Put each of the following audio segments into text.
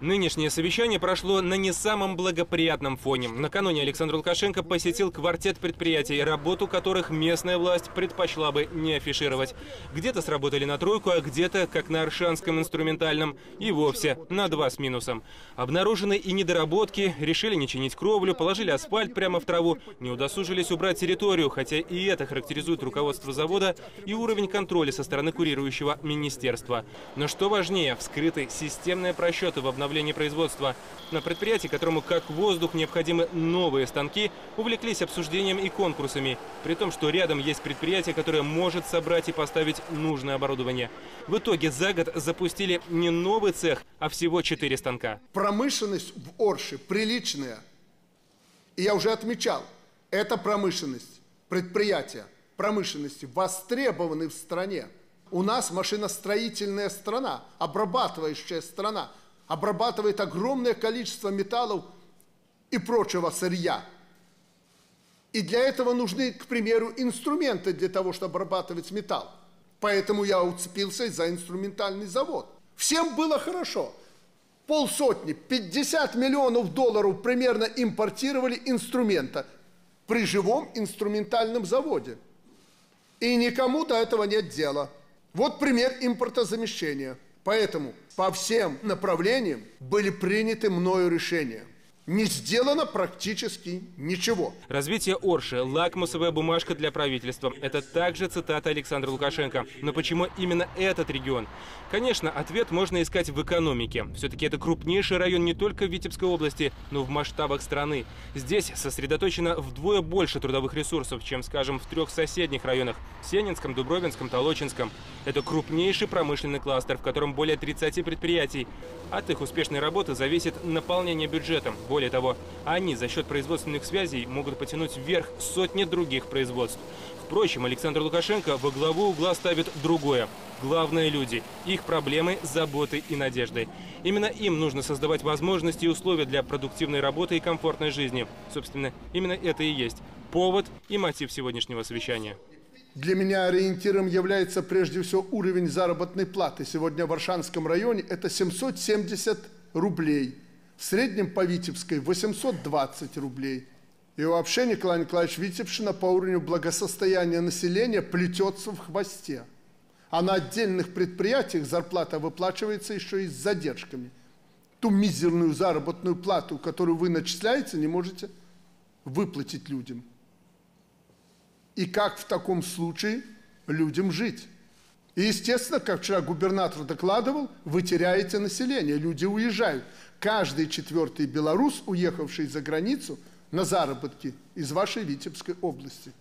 Нынешнее совещание прошло на не самом благоприятном фоне. Накануне Александр Лукашенко посетил квартет предприятий, работу которых местная власть предпочла бы не афишировать. Где-то сработали на тройку, а где-то, как на Аршанском инструментальном, и вовсе на два с минусом. Обнаружены и недоработки, решили не чинить кровлю, положили асфальт прямо в траву, не удосужились убрать территорию, хотя и это характеризует руководство завода и уровень контроля со стороны курирующего министерства. Но что важнее, вскрыты системные просчеты в обновлении обновлении производства. На предприятии, которому как воздух необходимы новые станки, увлеклись обсуждением и конкурсами, при том, что рядом есть предприятие, которое может собрать и поставить нужное оборудование. В итоге за год запустили не новый цех, а всего четыре станка. Промышленность в Орше приличная. И я уже отмечал, эта промышленность, предприятия промышленности востребованы в стране. У нас машиностроительная страна, обрабатывающая страна обрабатывает огромное количество металлов и прочего сырья. И для этого нужны, к примеру, инструменты для того, чтобы обрабатывать металл. Поэтому я уцепился за инструментальный завод. Всем было хорошо. Полсотни, 50 миллионов долларов примерно импортировали инструмента при живом инструментальном заводе. И никому до этого нет дела. Вот пример импортозамещения – Поэтому по всем направлениям были приняты мною решения – не сделано практически ничего. Развитие Орши – лакмусовая бумажка для правительства. Это также цитата Александра Лукашенко. Но почему именно этот регион? Конечно, ответ можно искать в экономике. Все-таки это крупнейший район не только Витебской области, но в масштабах страны. Здесь сосредоточено вдвое больше трудовых ресурсов, чем, скажем, в трех соседних районах – Сенинском, Дубровинском, Толочинском. Это крупнейший промышленный кластер, в котором более 30 предприятий. От их успешной работы зависит наполнение бюджетом. Того, они за счет производственных связей могут потянуть вверх сотни других производств. Впрочем, Александр Лукашенко во главу угла ставит другое. Главное – люди, их проблемы, заботы и надежды. Именно им нужно создавать возможности и условия для продуктивной работы и комфортной жизни. Собственно, именно это и есть повод и мотив сегодняшнего совещания. Для меня ориентиром является прежде всего уровень заработной платы. Сегодня в Аршанском районе это 770 рублей. В среднем по Витебской 820 рублей. И вообще Николай Николаевич Витебшина по уровню благосостояния населения плетется в хвосте. А на отдельных предприятиях зарплата выплачивается еще и с задержками. Ту мизерную заработную плату, которую вы начисляете, не можете выплатить людям. И как в таком случае людям жить? И, естественно, как вчера губернатор докладывал, вы теряете население, люди уезжают. Каждый четвертый белорус, уехавший за границу на заработки из вашей Витебской области.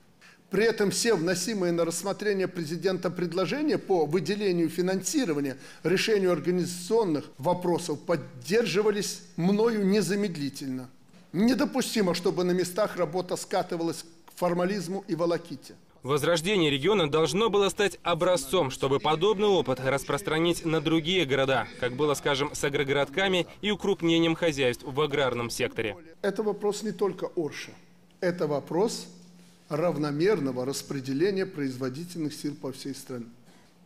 При этом все вносимые на рассмотрение президента предложения по выделению финансирования, решению организационных вопросов поддерживались мною незамедлительно. Недопустимо, чтобы на местах работа скатывалась формализму и волоките. Возрождение региона должно было стать образцом, чтобы подобный опыт распространить на другие города, как было, скажем, с агрогородками и укрупнением хозяйств в аграрном секторе. Это вопрос не только Орша. Это вопрос равномерного распределения производительных сил по всей стране.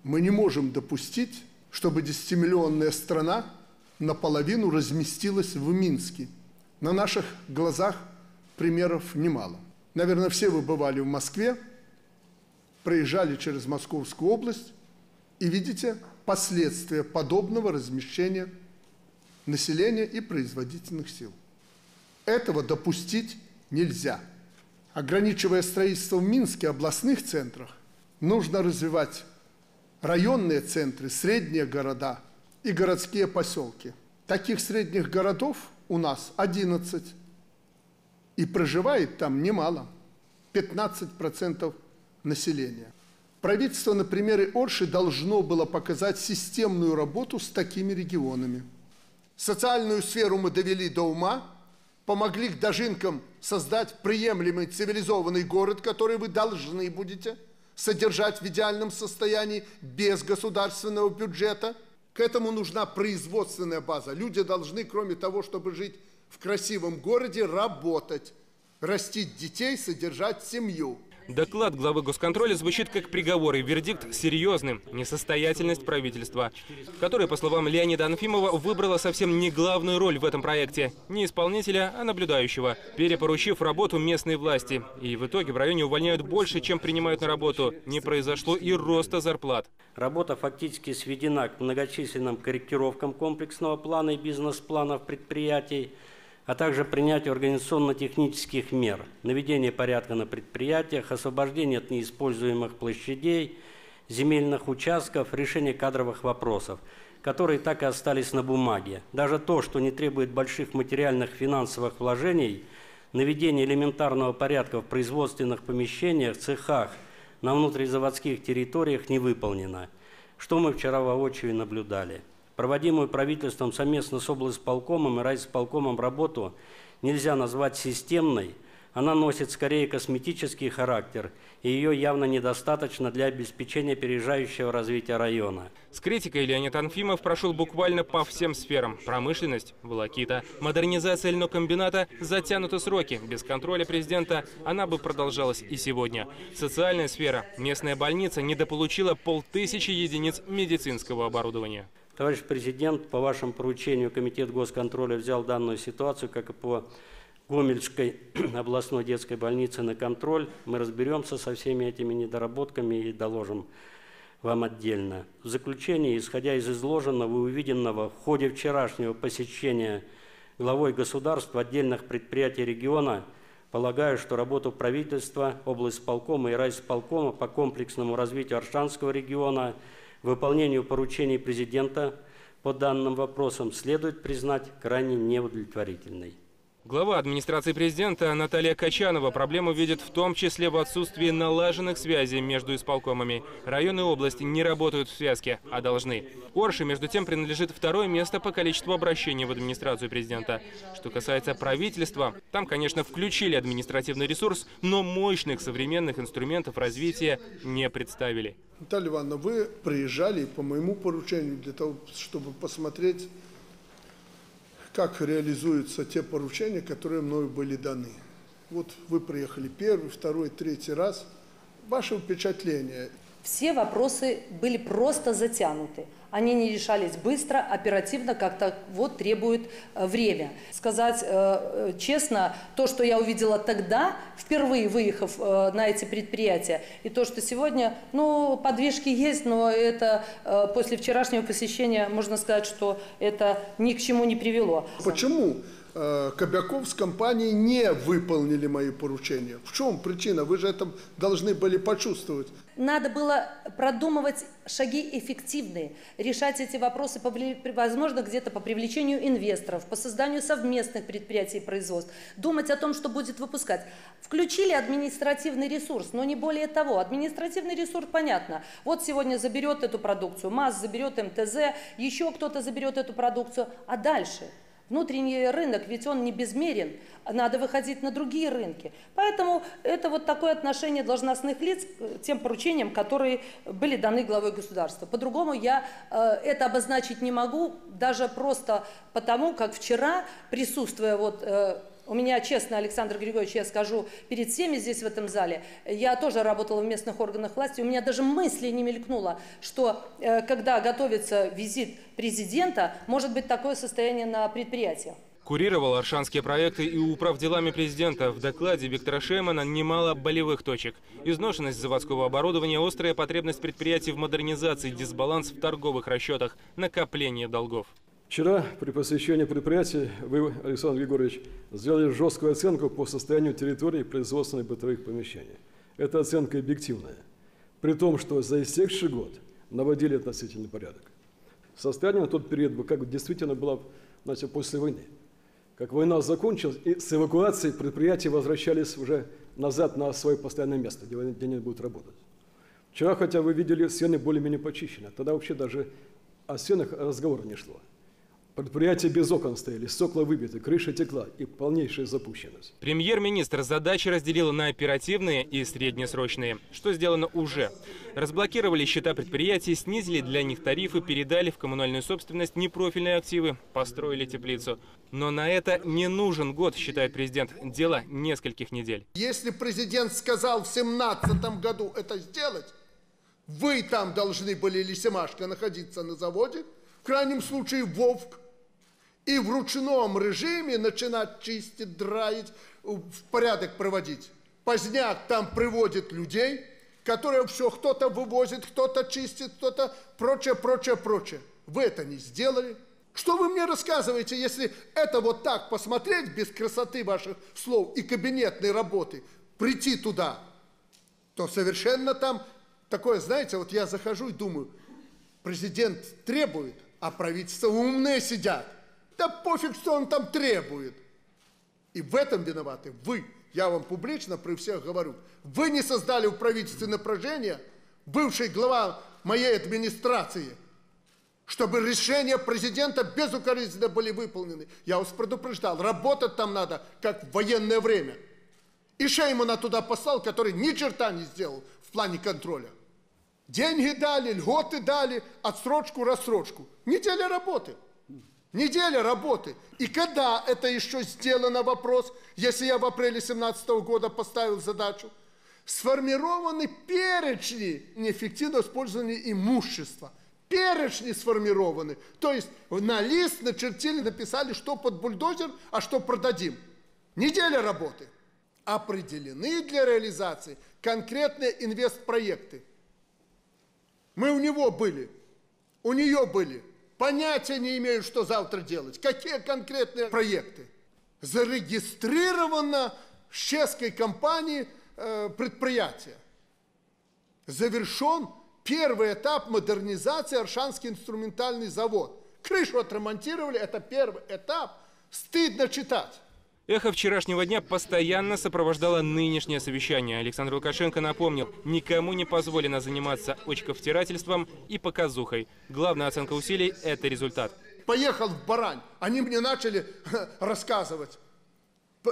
Мы не можем допустить, чтобы 10-миллионная страна наполовину разместилась в Минске. На наших глазах примеров немало. Наверное, все вы бывали в Москве, проезжали через Московскую область и видите последствия подобного размещения населения и производительных сил. Этого допустить нельзя. Ограничивая строительство в Минске областных центрах, нужно развивать районные центры, средние города и городские поселки. Таких средних городов у нас 11 и проживает там немало, 15% населения. Правительство на примере Орши должно было показать системную работу с такими регионами. Социальную сферу мы довели до ума, помогли к дожинкам создать приемлемый цивилизованный город, который вы должны будете содержать в идеальном состоянии без государственного бюджета. К этому нужна производственная база. Люди должны, кроме того, чтобы жить в красивом городе работать, растить детей, содержать семью. Доклад главы госконтроля звучит как приговор и вердикт серьезным – несостоятельность правительства, которое, по словам Леонида Анфимова, выбрало совсем не главную роль в этом проекте – не исполнителя, а наблюдающего, перепоручив работу местной власти. И в итоге в районе увольняют больше, чем принимают на работу. Не произошло и роста зарплат. Работа фактически сведена к многочисленным корректировкам комплексного плана и бизнес-планов предприятий, а также принятию организационно-технических мер, наведение порядка на предприятиях, освобождение от неиспользуемых площадей, земельных участков, решение кадровых вопросов, которые так и остались на бумаге. Даже то, что не требует больших материальных финансовых вложений, наведение элементарного порядка в производственных помещениях, цехах, на внутризаводских территориях не выполнено, что мы вчера воочию наблюдали – Проводимую правительством совместно с облсполкомом и райисполкомом работу нельзя назвать системной, она носит скорее косметический характер, и ее явно недостаточно для обеспечения опережающего развития района. С критикой Леонид Анфимов прошел буквально по всем сферам. Промышленность – волокита, модернизация льнокомбината – затянуты сроки. Без контроля президента она бы продолжалась и сегодня. Социальная сфера – местная больница недополучила полтысячи единиц медицинского оборудования. Товарищ президент, по вашему поручению Комитет госконтроля взял данную ситуацию, как и по Гомельской областной детской больнице на контроль. Мы разберемся со всеми этими недоработками и доложим вам отдельно. В заключение, исходя из изложенного и увиденного в ходе вчерашнего посещения главой государства отдельных предприятий региона, полагаю, что работу правительства, область полкома и райисполкома по комплексному развитию Аршанского региона – выполнению поручений президента по данным вопросам следует признать крайне неудовлетворительной. Глава администрации президента Наталья Качанова проблему видит в том числе в отсутствии налаженных связей между исполкомами. Районы и области не работают в связке, а должны. Орше, между тем, принадлежит второе место по количеству обращений в администрацию президента. Что касается правительства, там, конечно, включили административный ресурс, но мощных современных инструментов развития не представили. Наталья Ивановна, вы приезжали по моему поручению для того, чтобы посмотреть как реализуются те поручения, которые мною были даны. Вот вы приехали первый, второй, третий раз. Ваше впечатление? Все вопросы были просто затянуты. Они не решались быстро, оперативно, как-то вот требует э, время. Сказать э, э, честно, то, что я увидела тогда, впервые выехав э, на эти предприятия, и то, что сегодня, ну, подвижки есть, но это э, после вчерашнего посещения, можно сказать, что это ни к чему не привело. Почему? Э, Кобяков с компанией не выполнили мои поручения. В чем причина? Вы же это должны были почувствовать. Надо было продумывать шаги эффективные, решать эти вопросы, возможно, где-то по привлечению инвесторов, по созданию совместных предприятий и производств, думать о том, что будет выпускать. Включили административный ресурс, но не более того. Административный ресурс, понятно. Вот сегодня заберет эту продукцию, МАЗ заберет МТЗ, еще кто-то заберет эту продукцию. А дальше – Внутренний рынок, ведь он не безмерен, надо выходить на другие рынки. Поэтому это вот такое отношение должностных лиц к тем поручениям, которые были даны главой государства. По-другому я э, это обозначить не могу, даже просто потому, как вчера, присутствуя вот э, у меня, честно, Александр Григорьевич, я скажу перед всеми здесь в этом зале, я тоже работала в местных органах власти, у меня даже мысли не мелькнуло, что э, когда готовится визит президента, может быть такое состояние на предприятиях. Курировал аршанские проекты и управ делами президента. В докладе Виктора Шеймана немало болевых точек. Изношенность заводского оборудования, острая потребность предприятий в модернизации, дисбаланс в торговых расчетах, накопление долгов. Вчера при посещении предприятия вы, Александр Григорьевич, сделали жесткую оценку по состоянию территории производственных бытовых помещений. Эта оценка объективная. При том, что за истекший год наводили относительный порядок. Состояние на тот период как действительно было значит, после войны. Как война закончилась, и с эвакуацией предприятия возвращались уже назад на свое постоянное место, где они будут работать. Вчера, хотя вы видели, стены более-менее почищены, тогда вообще даже о стенах разговора не шло. Предприятия без окон стояли, стекла выбиты, крыша текла и полнейшая запущенность. Премьер-министр задачи разделил на оперативные и среднесрочные. Что сделано уже? Разблокировали счета предприятий, снизили для них тарифы, передали в коммунальную собственность непрофильные активы, построили теплицу. Но на это не нужен год, считает президент. Дело нескольких недель. Если президент сказал в 2017 году это сделать, вы там должны были, или Семашко, находиться на заводе, в крайнем случае Вовк, и в ручном режиме начинать чистить, драить, в порядок проводить. Поздняк там приводит людей, которые все кто-то вывозит, кто-то чистит, кто-то прочее, прочее, прочее. Вы это не сделали. Что вы мне рассказываете, если это вот так посмотреть, без красоты ваших слов и кабинетной работы, прийти туда, то совершенно там такое, знаете, вот я захожу и думаю, президент требует, а правительство умные сидят. Да пофиг, что он там требует. И в этом виноваты вы. Я вам публично при всех говорю. Вы не создали в правительстве напряжения, бывший глава моей администрации, чтобы решения президента безукоризненно были выполнены. Я вас предупреждал, работать там надо, как в военное время. И Шеймана туда послал, который ни черта не сделал в плане контроля. Деньги дали, льготы дали, отсрочку, рассрочку. Неделя работы. Неделя работы. И когда это еще сделано вопрос, если я в апреле 2017 года поставил задачу, сформированы перечни неэффективного использования имущества. Перечни сформированы. То есть на лист начертили, написали, что под бульдозер, а что продадим. Неделя работы. Определены для реализации конкретные инвестпроекты. Мы у него были, у нее были – понятия не имеют, что завтра делать. Какие конкретные проекты? Зарегистрировано в чешской компании э, предприятие. Завершен первый этап модернизации Аршанский инструментальный завод. Крышу отремонтировали, это первый этап. Стыдно читать. Эхо вчерашнего дня постоянно сопровождало нынешнее совещание. Александр Лукашенко напомнил, никому не позволено заниматься очковтирательством и показухой. Главная оценка усилий – это результат. Поехал в Барань, они мне начали рассказывать.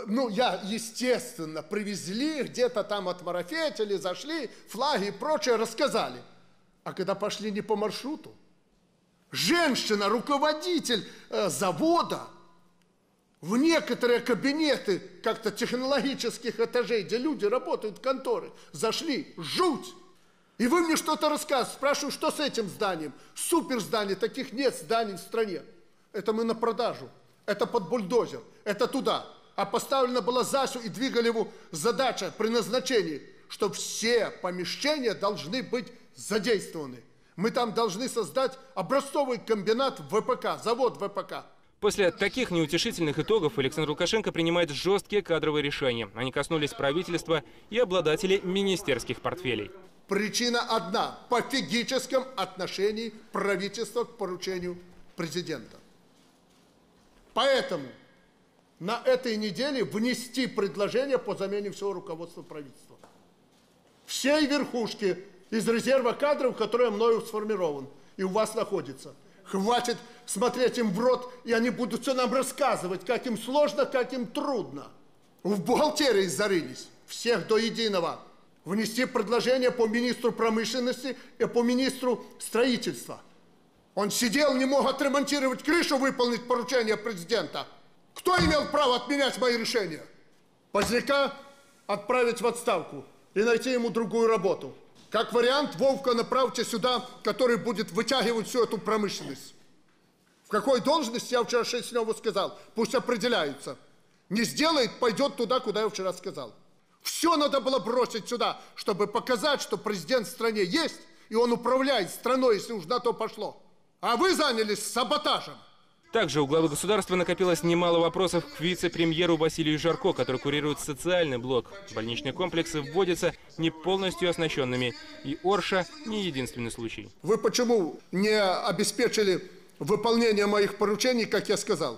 Ну, я, естественно, привезли, где-то там отмарафетили, зашли, флаги и прочее рассказали. А когда пошли не по маршруту, женщина, руководитель э, завода – в некоторые кабинеты как-то технологических этажей, где люди работают, конторы, зашли, жуть. И вы мне что-то рассказываете, спрашиваю, что с этим зданием? Супер здание, таких нет зданий в стране. Это мы на продажу, это под бульдозер, это туда. А поставлена была ЗАСу и Двигалеву задача при назначении, что все помещения должны быть задействованы. Мы там должны создать образцовый комбинат ВПК, завод ВПК. После таких неутешительных итогов Александр Лукашенко принимает жесткие кадровые решения. Они коснулись правительства и обладателей министерских портфелей. Причина одна – пофигическом отношении правительства к поручению президента. Поэтому на этой неделе внести предложение по замене всего руководства правительства. Всей верхушки из резерва кадров, который мною сформирован и у вас находится – Хватит смотреть им в рот, и они будут все нам рассказывать, как им сложно, как им трудно. В бухгалтерии зарылись, всех до единого. Внести предложение по министру промышленности и по министру строительства. Он сидел, не мог отремонтировать крышу, выполнить поручение президента. Кто имел право отменять мои решения? Поздняка отправить в отставку и найти ему другую работу. Как вариант, Вовка направьте сюда, который будет вытягивать всю эту промышленность. В какой должности, я вчера Шесневу сказал, пусть определяются. Не сделает, пойдет туда, куда я вчера сказал. Все надо было бросить сюда, чтобы показать, что президент в стране есть, и он управляет страной, если уж на то пошло. А вы занялись саботажем. Также у главы государства накопилось немало вопросов к вице-премьеру Василию Жарко, который курирует социальный блок. Больничные комплексы вводятся не полностью оснащенными. И Орша не единственный случай. Вы почему не обеспечили выполнение моих поручений, как я сказал?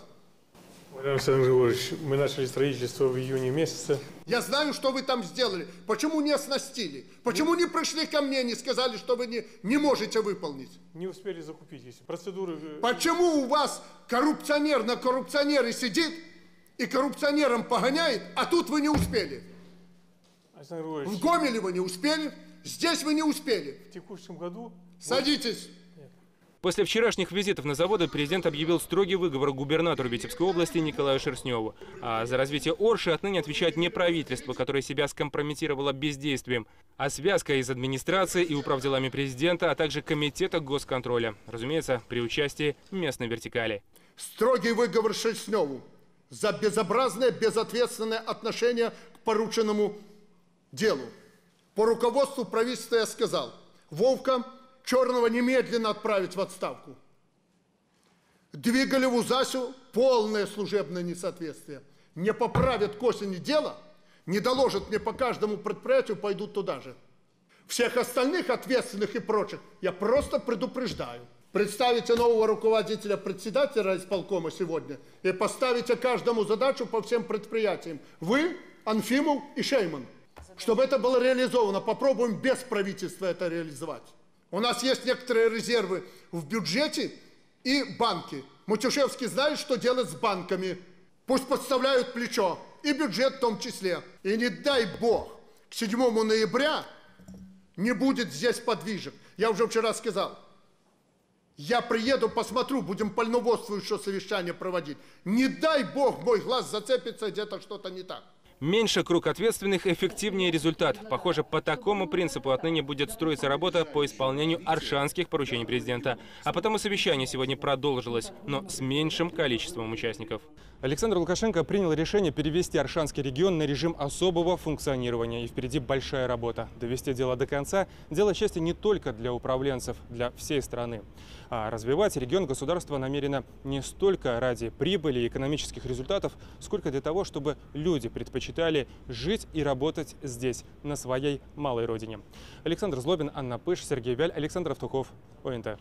Александр Григорьевич, мы начали строительство в июне месяце. Я знаю, что вы там сделали. Почему не оснастили? Почему не пришли ко мне, не сказали, что вы не, не можете выполнить? Не успели закупить, если процедуры... э, Почему у вас коррупционер на коррупционере сидит и коррупционером погоняет, а тут вы не успели? Александр В Григорьевич, Гомеле вы не успели, здесь вы не успели. в текущем году Садитесь. После вчерашних визитов на заводы президент объявил строгий выговор губернатору Витебской области Николаю Шерстневу. А за развитие Орши отныне отвечает не правительство, которое себя скомпрометировало бездействием, а связка из администрации и управделами президента, а также комитета госконтроля. Разумеется, при участии местной вертикали. Строгий выговор Шерстневу за безобразное, безответственное отношение к порученному делу. По руководству правительства я сказал, Вовка Черного немедленно отправить в отставку. Двигалеву Засю полное служебное несоответствие. Не поправят к осени дело, не доложат мне по каждому предприятию, пойдут туда же. Всех остальных ответственных и прочих я просто предупреждаю. Представите нового руководителя председателя исполкома сегодня и поставите каждому задачу по всем предприятиям. Вы, Анфимов и Шейман. Чтобы это было реализовано, попробуем без правительства это реализовать. У нас есть некоторые резервы в бюджете и банки. Мутюшевский знает, что делать с банками. Пусть подставляют плечо, и бюджет в том числе. И не дай бог, к 7 ноября не будет здесь подвижек. Я уже вчера сказал. Я приеду, посмотрю, будем польноводствующее совещание проводить. Не дай бог, мой глаз зацепится, где-то что-то не так. Меньше круг ответственных, эффективнее результат. Похоже, по такому принципу отныне будет строиться работа по исполнению аршанских поручений президента. А потому совещание сегодня продолжилось, но с меньшим количеством участников. Александр Лукашенко принял решение перевести Аршанский регион на режим особого функционирования. И впереди большая работа. Довести дело до конца – дело чести не только для управленцев, для всей страны. А развивать регион государство намерено не столько ради прибыли и экономических результатов, сколько для того, чтобы люди предпочитали жить и работать здесь, на своей малой родине. Александр Злобин, Анна Пыш, Сергей Вяль, Александр Автухов, ОНТ.